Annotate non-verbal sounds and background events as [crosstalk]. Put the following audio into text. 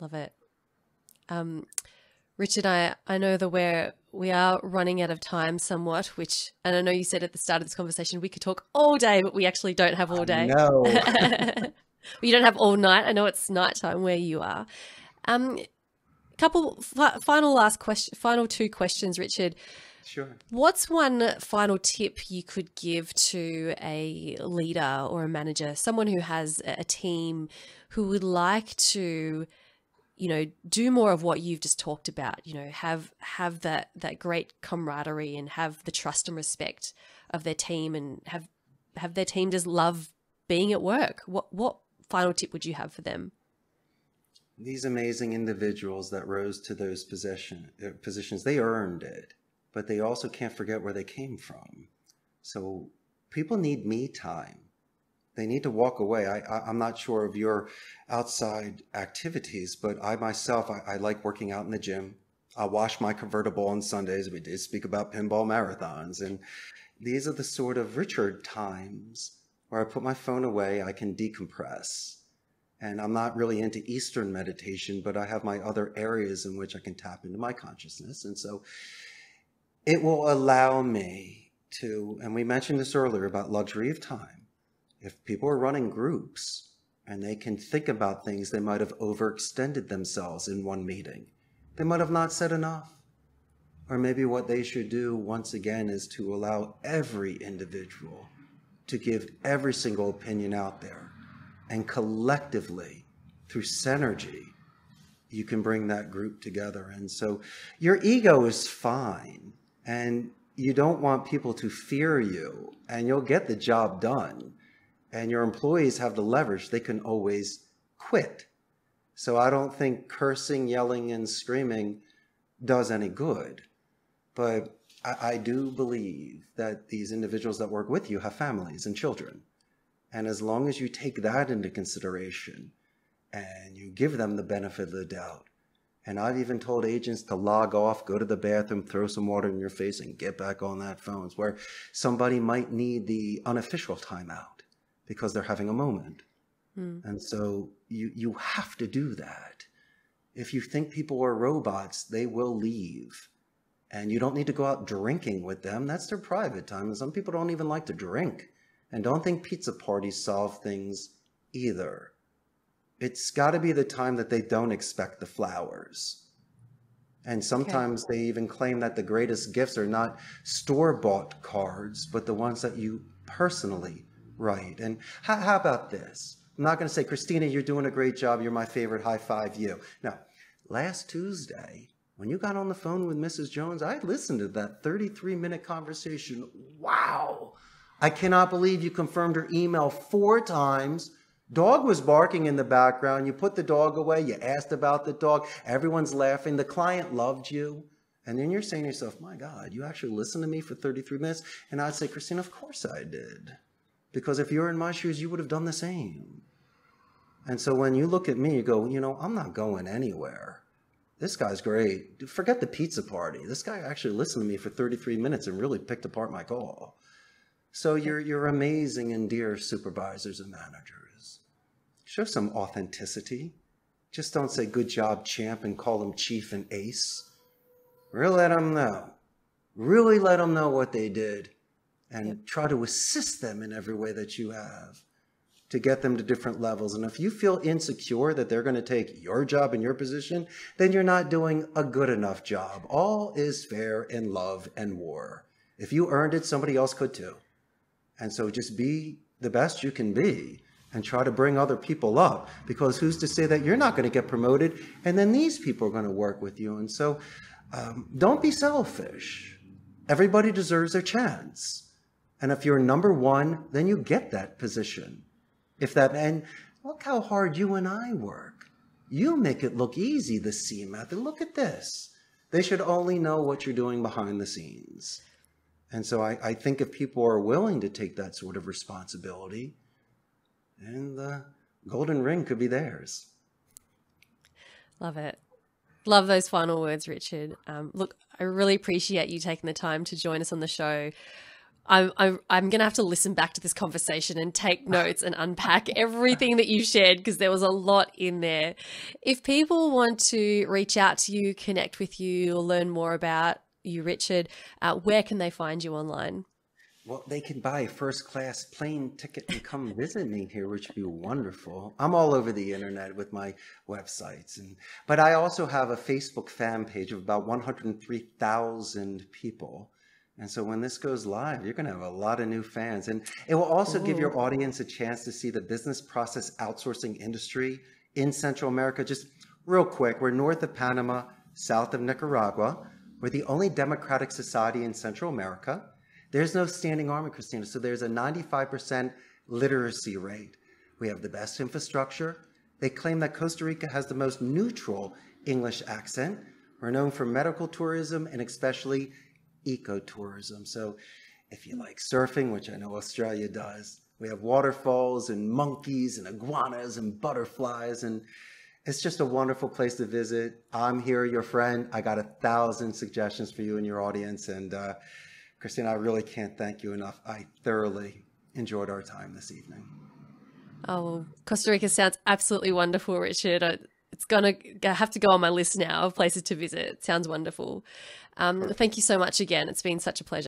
Love it. Um, Richard, I, I know that we're we are running out of time somewhat, which and I know you said at the start of this conversation we could talk all day, but we actually don't have all day. No. [laughs] [laughs] you don't have all night. I know it's nighttime where you are. Um, couple final last question, final two questions, Richard. Sure. What's one final tip you could give to a leader or a manager, someone who has a team who would like to, you know, do more of what you've just talked about, you know, have have that that great camaraderie and have the trust and respect of their team and have have their team just love being at work. What what final tip would you have for them? These amazing individuals that rose to those position, uh, positions, they earned it but they also can't forget where they came from. So people need me time. They need to walk away. I, am not sure of your outside activities, but I myself, I, I like working out in the gym. I wash my convertible on Sundays. We did speak about pinball marathons. And these are the sort of Richard times where I put my phone away, I can decompress. And I'm not really into Eastern meditation, but I have my other areas in which I can tap into my consciousness. And so it will allow me to, and we mentioned this earlier about luxury of time. If people are running groups and they can think about things, they might have overextended themselves in one meeting. They might have not said enough. Or maybe what they should do once again is to allow every individual to give every single opinion out there. And collectively, through synergy, you can bring that group together. And so your ego is fine and you don't want people to fear you and you'll get the job done and your employees have the leverage they can always quit. So i don't think cursing yelling and screaming does any good. But I, I, do believe that these individuals that work with you have families and children. And as long as you take that into consideration and you give them the benefit of the doubt and I've even told agents to log off, go to the bathroom, throw some water in your face, and get back on that phone. Where somebody might need the unofficial timeout because they're having a moment. Mm. And so you, you have to do that. If you think people are robots, they will leave. And you don't need to go out drinking with them. That's their private time. And some people don't even like to drink. And don't think pizza parties solve things either it's got to be the time that they don't expect the flowers. And sometimes okay. they even claim that the greatest gifts are not store bought cards, but the ones that you personally write. And how, how about this? I'm not going to say, Christina, you're doing a great job. You're my favorite. High five you. Now, last Tuesday, when you got on the phone with Mrs. Jones, I listened to that 33 minute conversation. Wow. I cannot believe you confirmed her email four times Dog was barking in the background. You put the dog away. You asked about the dog. Everyone's laughing. The client loved you. And then you're saying to yourself, my God, you actually listened to me for 33 minutes? And I'd say, Christine, of course I did. Because if you were in my shoes, you would have done the same. And so when you look at me, you go, you know, I'm not going anywhere. This guy's great. Forget the pizza party. This guy actually listened to me for 33 minutes and really picked apart my call. So you're, you're amazing and dear supervisors and managers. Show some authenticity. Just don't say good job, champ, and call them chief and ace. Really let them know. Really let them know what they did and yep. try to assist them in every way that you have to get them to different levels. And if you feel insecure that they're going to take your job and your position, then you're not doing a good enough job. All is fair in love and war. If you earned it, somebody else could too. And so just be the best you can be and try to bring other people up because who's to say that you're not going to get promoted and then these people are going to work with you and so um, don't be selfish everybody deserves their chance and if you're number one then you get that position if that and look how hard you and i work you make it look easy the c method look at this they should only know what you're doing behind the scenes and so I, I think if people are willing to take that sort of responsibility and the golden ring could be theirs. Love it. Love those final words, Richard. Um, look, I really appreciate you taking the time to join us on the show. I'm, I'm, I'm going to have to listen back to this conversation and take notes and unpack [laughs] everything that you shared because there was a lot in there. If people want to reach out to you, connect with you, or learn more about you, Richard, uh, where can they find you online? Well, they can buy a first class plane ticket and come visit me here, which would be wonderful. I'm all over the internet with my websites, and but I also have a Facebook fan page of about 103,000 people. And so when this goes live, you're going to have a lot of new fans. And it will also Ooh. give your audience a chance to see the business process outsourcing industry in Central America. Just real quick, we're north of Panama, south of Nicaragua. We're the only democratic society in Central America. There's no standing army, Christina. So there's a 95% literacy rate. We have the best infrastructure. They claim that Costa Rica has the most neutral English accent. We're known for medical tourism and especially ecotourism. So if you like surfing, which I know Australia does, we have waterfalls and monkeys and iguanas and butterflies and it's just a wonderful place to visit. I'm here, your friend. I got a thousand suggestions for you and your audience. And uh, Christina, I really can't thank you enough. I thoroughly enjoyed our time this evening. Oh, Costa Rica sounds absolutely wonderful, Richard. It's going to have to go on my list now of places to visit. It sounds wonderful. Um, thank you so much again. It's been such a pleasure.